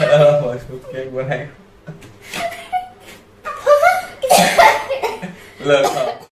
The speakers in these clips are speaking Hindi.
केक बनाएगा लो खाओ चलो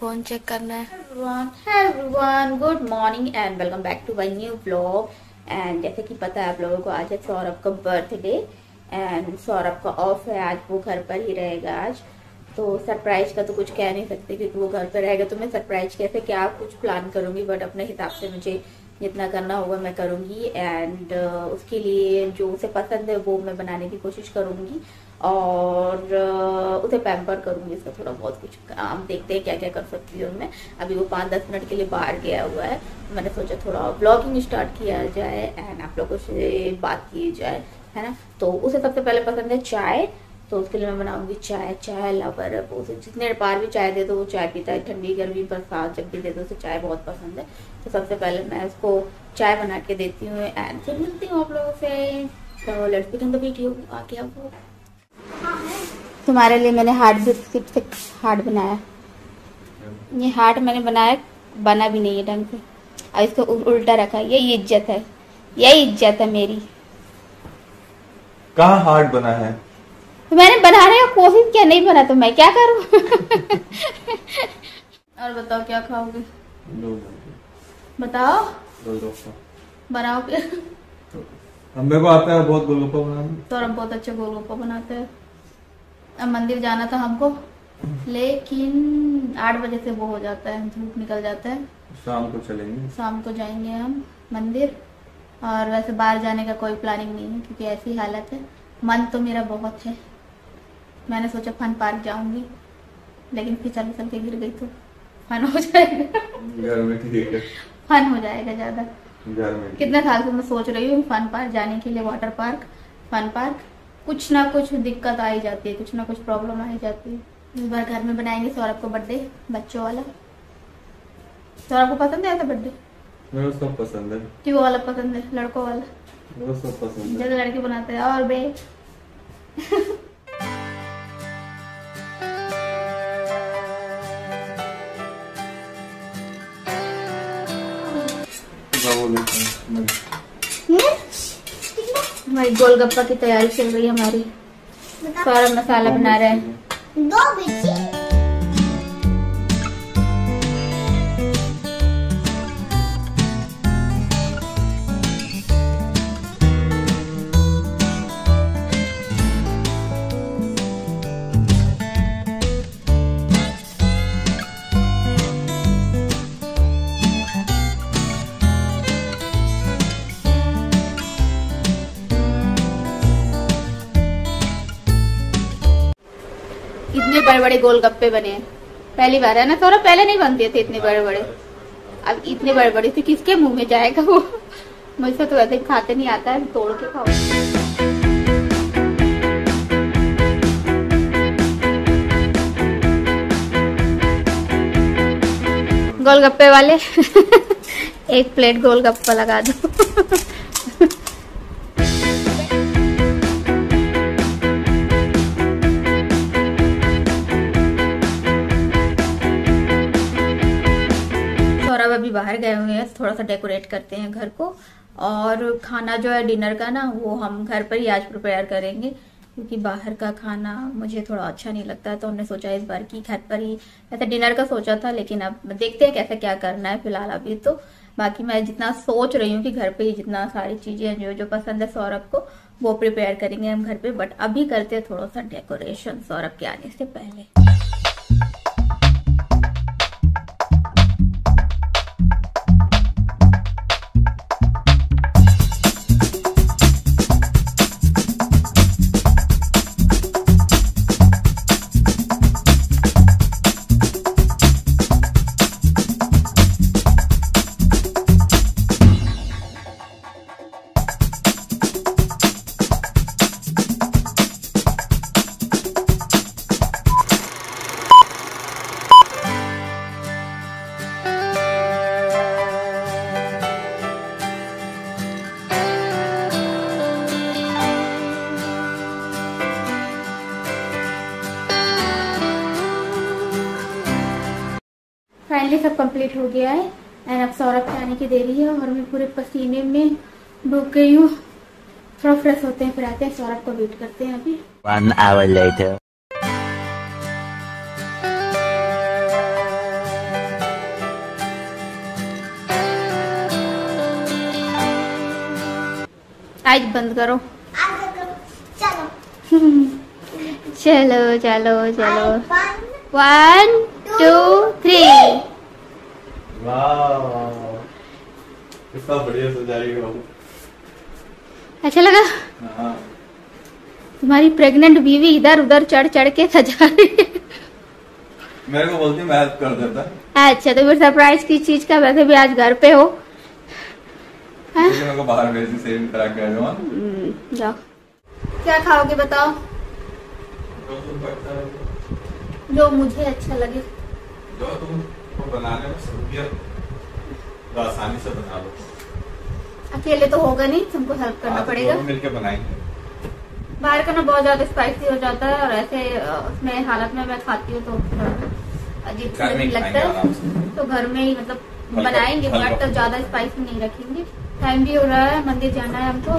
फ़ोन चेक करना है। Everyone good morning and welcome back to my new blog and जैसे कि पता है आप लोगों को, आज है सौरभ का बर्थडे एंड सौरभ का ऑफ़ है, आज वो घर पर ही रहेगा आज। तो सरप्राइज़ का तो कुछ कह नहीं सकते क्योंकि वो घर पर रहेगा तो मैं सरप्राइज़ कैसे, क्या कुछ प्लान करूँगी बट अपने हिसाब से मुझे जितना करना होगा मैं करूँगी। एंड उसके लिए जो उसे पसंद है वो मैं बनाने की कोशिश करूँगी। और उसे पैम्पर करूँगी इसका थोड़ा बहुत कुछ। काम देखते हैं क्या क्या कर सकती हूँ मैं। अभी वो पाँच दस मिनट के लिए बाहर गया हुआ है। मैंने सोचा थोड़ा ब्लॉगिंग स्टार्ट किया जाए एंड आप लोगों से बात की जाए, है ना? तो उसे सबसे पहले पसंद है चाय। तो उसके लिए मैं बनाऊँगी चाय। चाय लवर है उसे जितने बार भी चाय दे दो, वो चाय पीता है। ठंडी, गर्मी, बरसात जब भी दे दो, उसे चाय बहुत पसंद है। तो सबसे पहले मैं उसको चाय बना के देती हूँ एंड फिर मिलती हूँ आप लोगों से। तो लेट्स बिगिन द वीडियो आके आपको तुम्हारे लिए मैंने हार्ड बिस्किट से हार्ड बनाया। ये हार्ड मैंने बनाया बना भी नहीं है ढंग से। और इसको उल्टा रखा है यही इज़्ज़त है यही इज़्ज़त है मेरी। कहाँ हार्ट बना है? तो मैंने बनाने का कोशिश किया नहीं बना तो मैं क्या करूँ? और बताओ क्या खाओगे? बताओ। बनाओ फिर। हम को आता है बहुत गोलगप्पा बनाना। तो हम बहुत अच्छे गोलगप्पा बनाते हैं। अब मंदिर जाना था हमको। लेकिन आठ बजे से वो हो जाता है धूप निकल जाता है। शाम को चलेंगे। शाम को जाएँगे हम मंदिर। और वैसे बाहर जाने का कोई प्लानिंग नहीं है क्योंकि ऐसी हालत है। मन तो मेरा बहुत है। मैंने सोचा फन पार्क जाऊँगी लेकिन फिसल फिसल के गिर गई तो फन हो जाएगा। घर में ठीक है। फन हो जाएगा ज़्यादा। कितने साल से मैं सोच रही हूँ फन पार्क जाने के लिए वाटर पार्क फन पार्क कुछ ना कुछ दिक्कत आ ही जाती है कुछ ना कुछ प्रॉब्लम आ ही जाती है। इस बार घर में बनाएँगे सौरभ को बर्थडे बच्चों वाला। सौरभ को पसंद है ऐसा बर्थडे मेरे सब पसंद है। क्यों वाला पसंद है? लड़कों वाला। मेरे सब पसंद है। जैसे लड़के बनाते हैं और बे। हमारी गोलगप्पा की तैयारी चल रही है हमारी। सारा मसाला बना रहे हैं। दो बड़े बड़े गोलगप्पे बने हैं। पहली बार है ना सौरभ? पहले नहीं बनते थे इतने बड़े बड़े अब इतने बड़े बड़े थे किसके मुँह में जाएगा वो? मुझसे तो वैसे खाते नहीं आता है तोड़ के खाओ। गोलगप्पे वाले एक प्लेट गोलगप्पा लगा दो। बाहर गए हुए हैं, थोड़ा सा डेकोरेट करते हैं घर को। और खाना जो है डिनर का ना, वो हम घर पर ही आज प्रिपेयर करेंगे। क्योंकि बाहर का खाना मुझे थोड़ा अच्छा नहीं लगता है तो हमने सोचा इस बार की घर पर ही ऐसे डिनर का सोचा था, लेकिन अब देखते हैं कैसे क्या करना है फ़िलहाल अभी तो। बाकी मैं जितना सोच रही हूँ कि घर पे ही जितना सारी चीज़ें जो जो पसंद है सौरभ को, वो प्रिपेयर करेंगे हम घर पे। बट अभी करते हैं थोड़ा सा डेकोरेशन सौरभ के आने से पहले। फाइनली सब कंप्लीट हो गया है। एंड अब सौरभ के आने की देरी है और मैं पूरे पसीने में डूब गई हूँ। थोड़ा फ्रेश होते हैं फिर आते हैं। सौरभ को वेट करते हैं अभी। One hour later. आज बंद करो। चलो। चलो चलो वन टू थ्री वाह। कितना बढ़िया सजाई हो। अच्छा लगा। हाँ। तुम्हारी प्रेग्नेंट बीवी इधर उधर चढ़ चढ़ के सजा रही है। मेरे को बोलती मैं हेल्प कर देता। अच्छा तो फिर सरप्राइज़ की चीज़ का? वैसे भी आज घर पे हो। हैं? मेरे को बाहर भेजी सेव करा के हूँ। हम्म, जाओ। क्या खाओगे बताओ? जो मुझे अच्छा लगे। जो तुम को बनाने में सहूलियत तो आसानी से बना लो। अकेले तो होगा नहीं तुमको हेल्प करना हाँ, तो पड़ेगा। दोनों मिलके बनाएँगे। बाहर का ना बहुत ज़्यादा स्पाइसी हो जाता है और ऐसे उसमें हालत में मैं खाती हूँ तो अजीब लगता है। तो घर में ही मतलब बनाएँगे। बट ज़्यादा स्पाइसी नहीं रखेंगे। टाइम भी हो रहा है मंदिर जाना है हमको।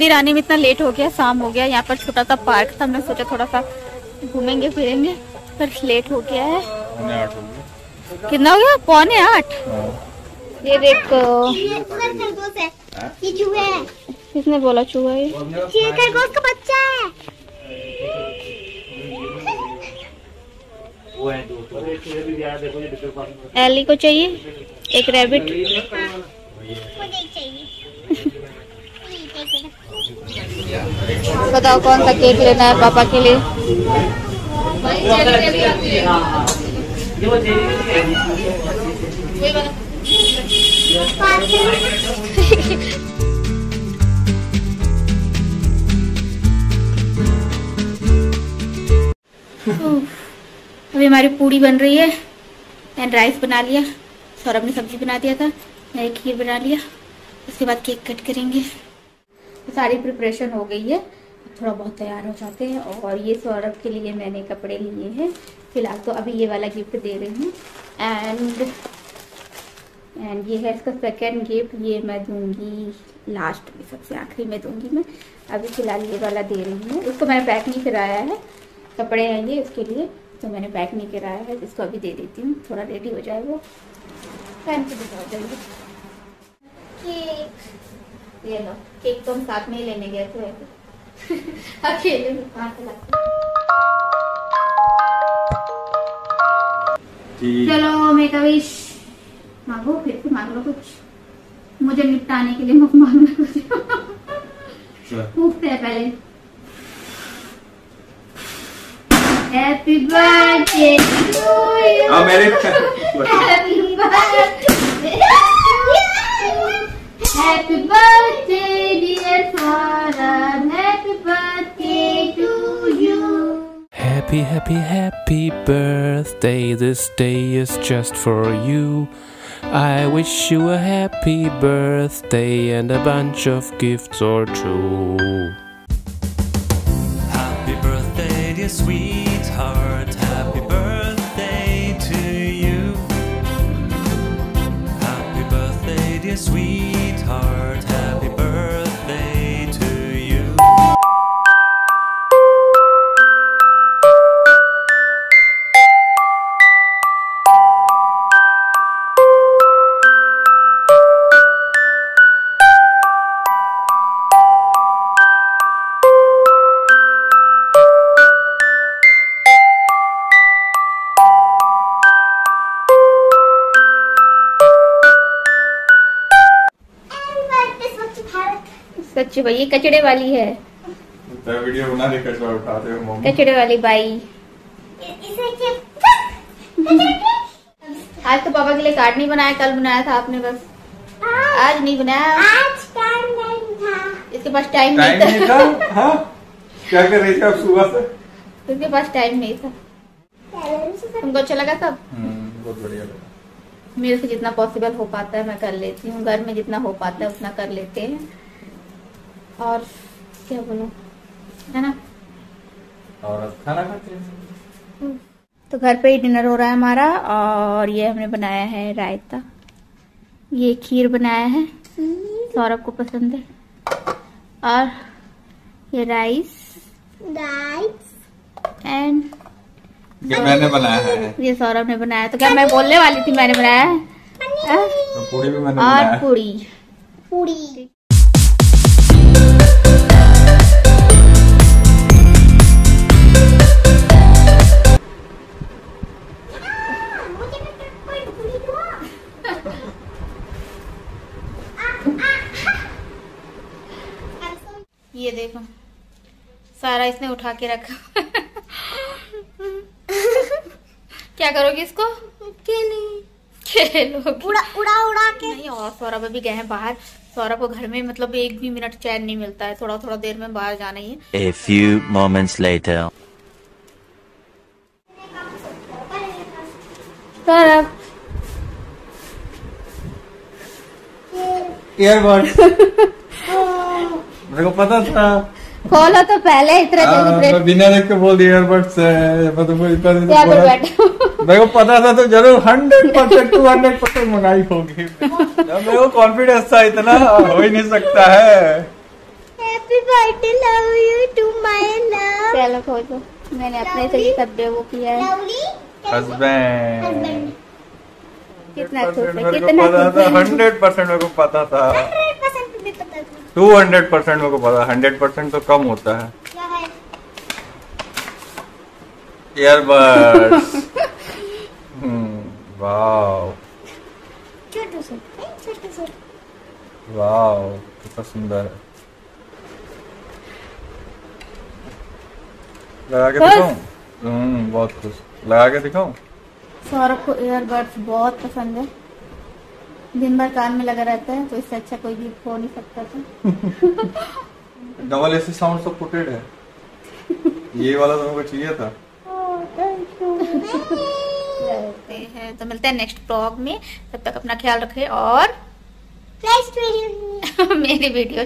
मंदिर आने में इतना लेट हो गया शाम हो गया यहाँ पर छोटा सा पार्क था हमने सोचा थोड़ा सा घूमेंगे फिरेंगे पर लेट हो गया है। कितना हो गया? पौने आठ? हाँ। ये देखो ये पूरा खरगोश है ये चूहे है किसने बोला चूहा ये? ये खरगोश का बच्चा है। एली को चाहिए? एक रैबिट मुझे चाहिए बताओ कौन सा केक लेना है पापा के लिए? अभी हमारी पूड़ी बन रही है। एंड राइस बना लिया सौरभ ने सब्ज़ी बना दिया था। मैंने खीर बना लिया। उसके बाद केक कट करेंगे। सारी प्रिपरेशन हो गई है। थोड़ा बहुत तैयार हो जाते हैं और ये सौरभ के लिए मैंने कपड़े लिए हैं। फ़िलहाल तो अभी ये वाला गिफ्ट दे रही हूँ। एंड एंड ये है इसका सेकेंड गिफ्ट ये मैं दूँगी लास्ट में, सबसे आखिरी में दूँगी मैं। अभी फ़िलहाल ये वाला दे रही हूँ। उसको मैंने पैक नहीं कराया है। कपड़े हैं ये उसके लिए। तो मैंने पैक नहीं कराया है। इसको अभी दे देती हूँ। थोड़ा रेडी हो जाए वो पहन के दिखाओ जल्दी ये लो केक तो हम साथ में ही लेने गए थे। अकेले में से चलो मेक अ विश मांगो फिर से मांग लो कुछ। मुझे निपटाने के लिए मुख मांगना कुछ। पूछते हैं पहले। हैप्पी बर्थडे टू यू मेरे happy birthday Happy birthday, dear Farhan. Happy birthday to you. Happy, happy, happy birthday. This day is just for you. I wish you a happy birthday and a bunch of gifts or two. Happy birthday, dear sweetheart. सच भाई ये कचड़े वाली है। तो वीडियो बना कचरा उठाते हो मम्मी। कचड़े वाली बाई। आज तो पापा के लिए कार्ड नहीं बनाया कल बनाया था आपने बस। आज नहीं बनाया। आज टाइम नहीं था इसके पास टाइम नहीं नहीं था। था? हाँ? क्या कर रही थी आप सुबह से? इसके पास टाइम नहीं था। तुमको अच्छा लगा सब? हम्म, बहुत बढ़िया लगा। मेरे से जितना पॉसिबल हो पाता है मैं कर लेती हूँ। घर में जितना हो पाता है उतना कर लेते हैं। और क्या बोलूँ? है ना? और अब खाना खाते हैं? तो घर पे ही डिनर हो रहा है हमारा और ये हमने बनाया है रायता। ये खीर बनाया है सौरभ को पसंद है। और ये राइस। राइस। एंड ये मैंने बनाया है। ये सौरभ ने बनाया। तो क्या मैं बोलने वाली थी मैंने बनाया है? हाँ? तो पूरी भी मैंने और पूरी पूरी ये देखो। सारा इसने उठा के रखा। क्या करोगे इसको? खेलोगे उड़ा उड़ा उड़ा के। नहीं और सौरभ अभी गए हैं बाहर। सौरभ को घर में मतलब एक भी मिनट चैन नहीं मिलता है। थोड़ा थोड़ा देर में बाहर जाना ही है। A few moments later. Saurabh. Earbuds मेरे को पता था। खोलो तो पहले इतना हाँ, जल्दी मैं बिना देख के बोल दिया ईयरबड्स है मैं तुमको इतना बैठो मेरे को पता था तो ज़रूर hundred percent two hundred percent मंगाई होगी। मेरे को कॉन्फिडेंस था इतना हो ही नहीं सकता है। Happy birthday love you too my love चलो खोलो मैंने अपने से ये सब वो किया है। हस्बैंड हस्बैंड कितना खुश है कितना पता खुश था है। हंड्रेड परसेंट मेरे को पता था 100% तुम्हें पता था टू हंड्रेड परसेंट मेरे को पता हंड्रेड परसेंट तो कम होता है। क्या है? Earbuds wow. कितना सुंदर। है लगा के दिखाऊँ? हम्म बहुत खुश। लगा के दिखाऊँ? सौरभ को ईयरबड्स बहुत पसंद है। दिन भर कान में लगा रहता है तो इससे अच्छा कोई भी हो नहीं सकता था। डबल एसी साउंड तो फुटेड है। ये वाला तो मेरे चाहिए था। रहते हैं तो मिलते हैं नेक्स्ट ब्लॉग में। तब तक अपना ख्याल रखें और नेक्स्ट वीडियो मेरी वीडियो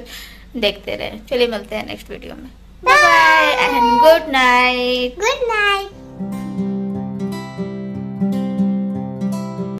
देखते रहे। चलिए मिलते हैं नेक्स्ट वीडियो में। Bye bye and good night good night